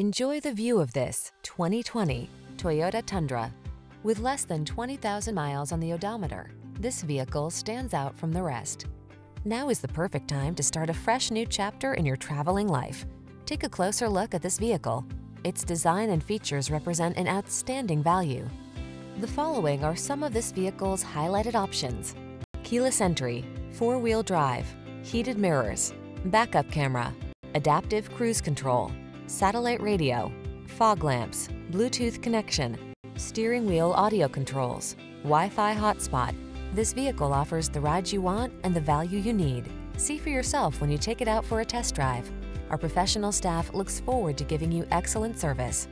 Enjoy the view of this 2020 Toyota Tundra. With less than 20,000 miles on the odometer, this vehicle stands out from the rest. Now is the perfect time to start a fresh new chapter in your traveling life. Take a closer look at this vehicle. Its design and features represent an outstanding value. The following are some of this vehicle's highlighted options. Keyless entry, four-wheel drive, heated mirrors, backup camera, adaptive cruise control, satellite radio, fog lamps, Bluetooth connection, steering wheel audio controls, Wi-Fi hotspot. This vehicle offers the ride you want and the value you need. See for yourself when you take it out for a test drive. Our professional staff looks forward to giving you excellent service.